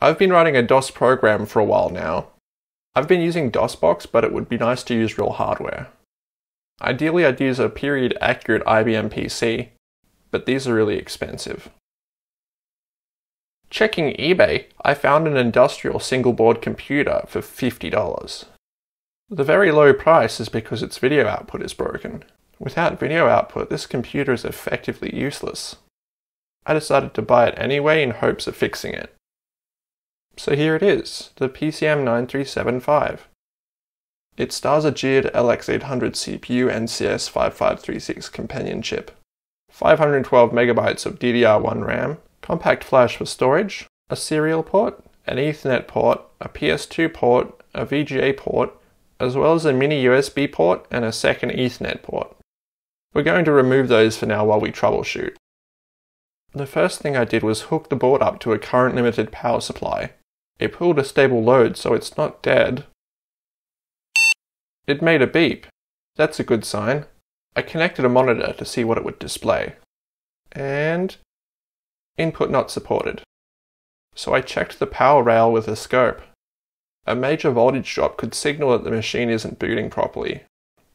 I've been writing a DOS program for a while now. I've been using DOSBox, but it would be nice to use real hardware. Ideally, I'd use a period accurate IBM PC, but these are really expensive. Checking eBay, I found an industrial single board computer for $50. The very low price is because its video output is broken. Without video output, this computer is effectively useless. I decided to buy it anyway in hopes of fixing it. So here it is, the PCM9375. It stars a Geode LX800 CPU and CS5536 companion chip, 512 megabytes of DDR1 RAM, compact flash for storage, a serial port, an Ethernet port, a PS2 port, a VGA port, as well as a mini USB port and a second Ethernet port. We're going to remove those for now while we troubleshoot. The first thing I did was hook the board up to a current limited power supply. It pulled a stable load so it's not dead. It made a beep. That's a good sign. I connected a monitor to see what it would display. And input not supported. So I checked the power rail with a scope. A major voltage drop could signal that the machine isn't booting properly.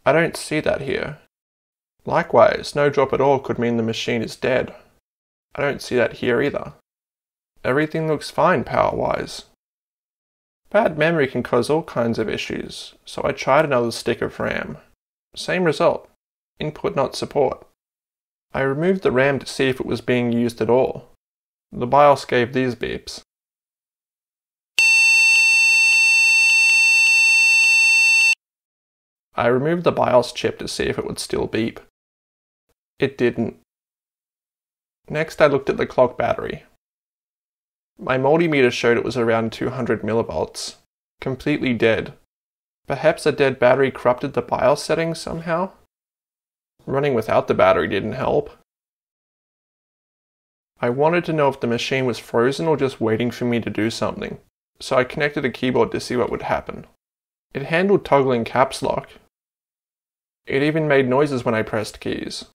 I don't see that here. Likewise, no drop at all could mean the machine is dead. I don't see that here either. Everything looks fine power-wise. Bad memory can cause all kinds of issues, so I tried another stick of RAM. Same result. Input not support. I removed the RAM to see if it was being used at all. The BIOS gave these beeps. I removed the BIOS chip to see if it would still beep. It didn't. Next, I looked at the clock battery. My multimeter showed it was around 200 millivolts, completely dead. Perhaps a dead battery corrupted the BIOS settings somehow? Running without the battery didn't help. I wanted to know if the machine was frozen or just waiting for me to do something, so I connected a keyboard to see what would happen. It handled toggling caps lock. It even made noises when I pressed keys.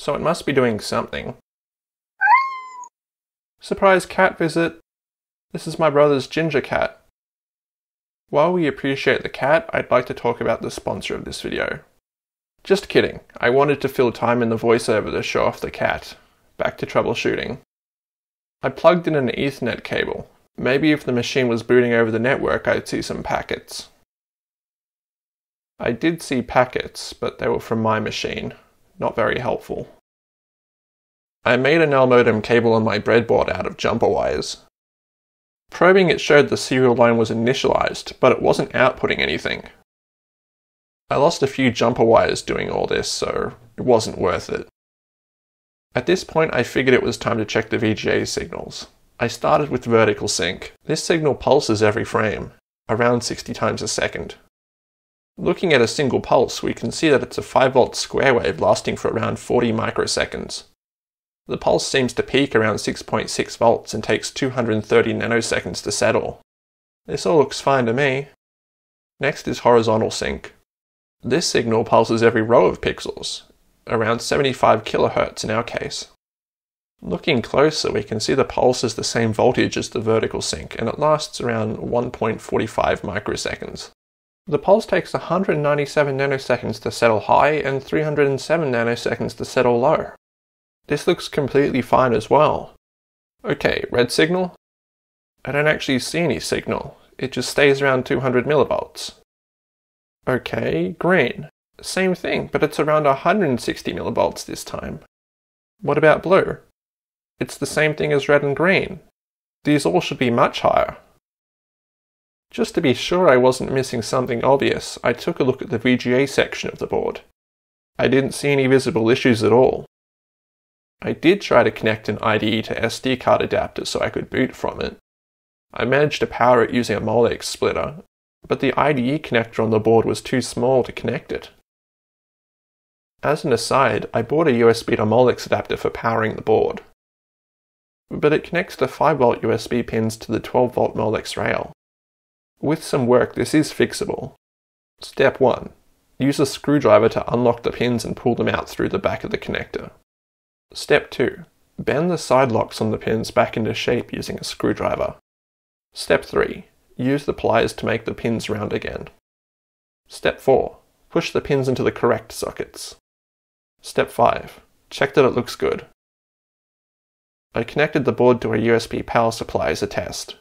So it must be doing something. Surprise cat visit! This is my brother's ginger cat. While we appreciate the cat, I'd like to talk about the sponsor of this video. Just kidding, I wanted to fill time in the voiceover to show off the cat. Back to troubleshooting. I plugged in an Ethernet cable. Maybe if the machine was booting over the network, I'd see some packets. I did see packets, but they were from my machine, not very helpful. I made an null modem cable on my breadboard out of jumper wires. Probing it showed the serial line was initialized, but it wasn't outputting anything. I lost a few jumper wires doing all this, so it wasn't worth it. At this point, I figured it was time to check the VGA signals. I started with vertical sync. This signal pulses every frame, around 60 times a second. Looking at a single pulse, we can see that it's a 5 volt square wave lasting for around 40 microseconds. The pulse seems to peak around 6.6 volts and takes 230 nanoseconds to settle. This all looks fine to me. Next is horizontal sync. This signal pulses every row of pixels, around 75 kHz in our case. Looking closer, we can see the pulse is the same voltage as the vertical sync, and it lasts around 1.45 microseconds. The pulse takes 197 nanoseconds to settle high and 307 nanoseconds to settle low. This looks completely fine as well. Okay, red signal? I don't actually see any signal. It just stays around 200 millivolts. Okay, green. Same thing, but it's around 160 millivolts this time. What about blue? It's the same thing as red and green. These all should be much higher. Just to be sure I wasn't missing something obvious, I took a look at the VGA section of the board. I didn't see any visible issues at all. I did try to connect an IDE to SD card adapter so I could boot from it. I managed to power it using a Molex splitter, but the IDE connector on the board was too small to connect it. As an aside, I bought a USB to Molex adapter for powering the board. But it connects the 5V USB pins to the 12V Molex rail. With some work, this is fixable. Step 1. Use a screwdriver to unlock the pins and pull them out through the back of the connector. Step 2. Bend the side locks on the pins back into shape using a screwdriver. Step 3. Use the pliers to make the pins round again. Step 4. Push the pins into the correct sockets. Step 5. Check that it looks good. I connected the board to a USB power supply as a test.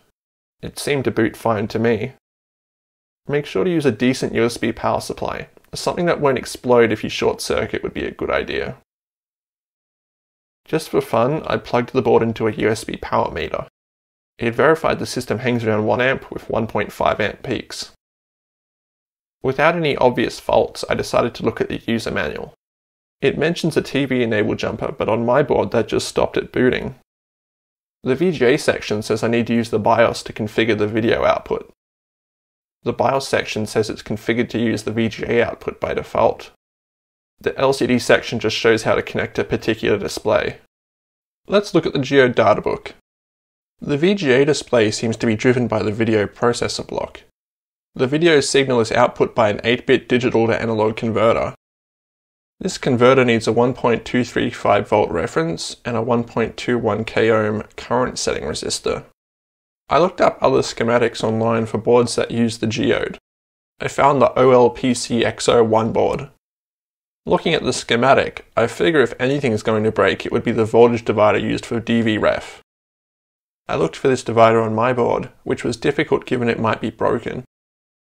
It seemed to boot fine to me. Make sure to use a decent USB power supply. Something that won't explode if you short circuit would be a good idea. Just for fun, I plugged the board into a USB power meter. It verified the system hangs around 1 amp with 1.5 amp peaks. Without any obvious faults, I decided to look at the user manual. It mentions a TV enable jumper, but on my board that just stopped at booting. The VGA section says I need to use the BIOS to configure the video output. The BIOS section says it's configured to use the VGA output by default. The LCD section just shows how to connect a particular display. Let's look at the Geode databook. The VGA display seems to be driven by the video processor block. The video signal is output by an 8-bit digital to analog converter, this converter needs a 1.235 volt reference and a 1.21 k ohm current setting resistor. I looked up other schematics online for boards that use the geode. I found the OLPC-X01 board. Looking at the schematic, I figure if anything is going to break, it would be the voltage divider used for DV-Ref. I looked for this divider on my board, which was difficult given it might be broken.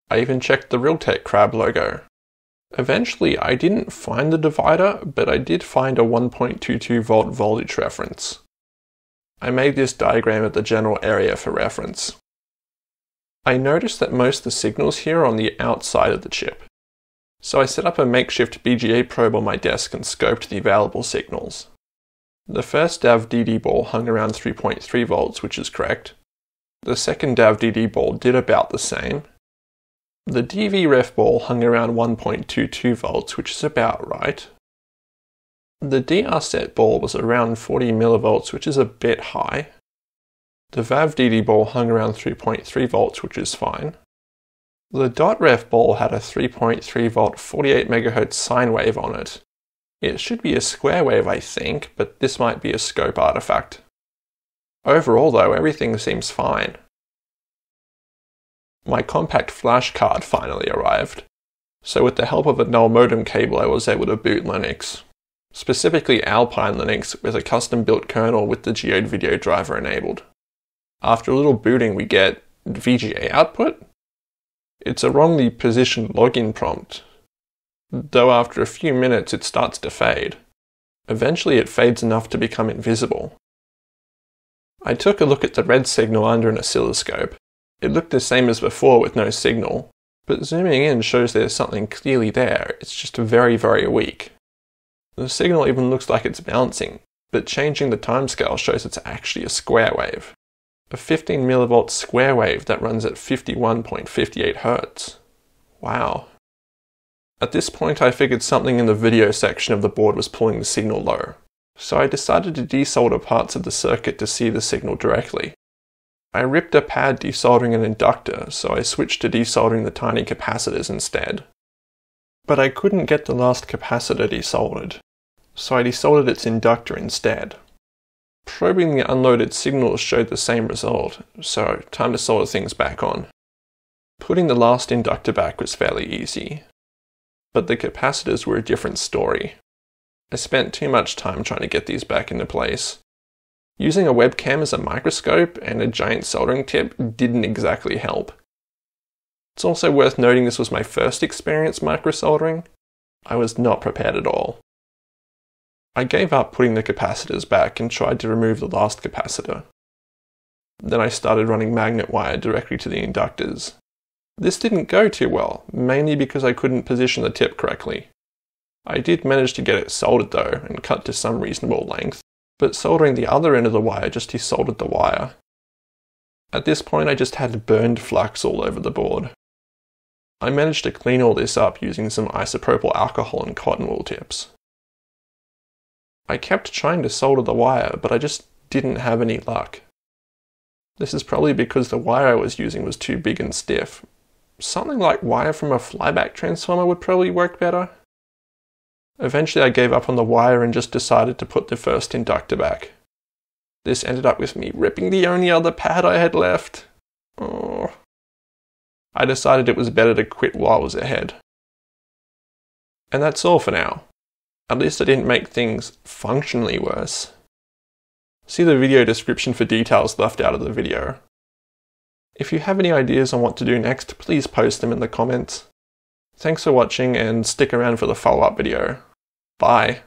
I even checked the Realtek crab logo. Eventually, I didn't find the divider, but I did find a 1.22 volt voltage reference. I made this diagram at the general area for reference. I noticed that most of the signals here are on the outside of the chip. So I set up a makeshift BGA probe on my desk and scoped the available signals. The first DAV DD ball hung around 3.3 volts, which is correct. The second DAV DD ball did about the same, the DV ref ball hung around 1.22 volts, which is about right. The DR set ball was around 40 millivolts, which is a bit high. The VAV DD ball hung around 3.3 volts, which is fine. The dot ref ball had a 3.3 volt 48 MHz sine wave on it. It should be a square wave, I think, but this might be a scope artifact. Overall, though, everything seems fine my compact flash card finally arrived. So with the help of a null modem cable I was able to boot Linux. Specifically Alpine Linux with a custom built kernel with the Geode video driver enabled. After a little booting we get VGA output. It's a wrongly positioned login prompt, though after a few minutes it starts to fade. Eventually it fades enough to become invisible. I took a look at the red signal under an oscilloscope it looked the same as before with no signal, but zooming in shows there's something clearly there, it's just very, very weak. The signal even looks like it's bouncing, but changing the timescale shows it's actually a square wave. A 15 millivolt square wave that runs at 51.58 Hz. Wow. At this point I figured something in the video section of the board was pulling the signal low, so I decided to desolder parts of the circuit to see the signal directly. I ripped a pad desoldering an inductor, so I switched to desoldering the tiny capacitors instead. But I couldn't get the last capacitor desoldered, so I desoldered its inductor instead. Probing the unloaded signals showed the same result, so time to solder things back on. Putting the last inductor back was fairly easy, but the capacitors were a different story. I spent too much time trying to get these back into place, Using a webcam as a microscope and a giant soldering tip didn't exactly help. It's also worth noting this was my first experience microsoldering. I was not prepared at all. I gave up putting the capacitors back and tried to remove the last capacitor. Then I started running magnet wire directly to the inductors. This didn't go too well, mainly because I couldn't position the tip correctly. I did manage to get it soldered though and cut to some reasonable length but soldering the other end of the wire just desoldered the wire. At this point I just had burned flux all over the board. I managed to clean all this up using some isopropyl alcohol and cotton wool tips. I kept trying to solder the wire, but I just didn't have any luck. This is probably because the wire I was using was too big and stiff. Something like wire from a flyback transformer would probably work better. Eventually, I gave up on the wire and just decided to put the first inductor back. This ended up with me ripping the only other pad I had left. Oh. I decided it was better to quit while I was ahead. And that's all for now. At least I didn't make things functionally worse. See the video description for details left out of the video. If you have any ideas on what to do next, please post them in the comments. Thanks for watching and stick around for the follow up video. Bye.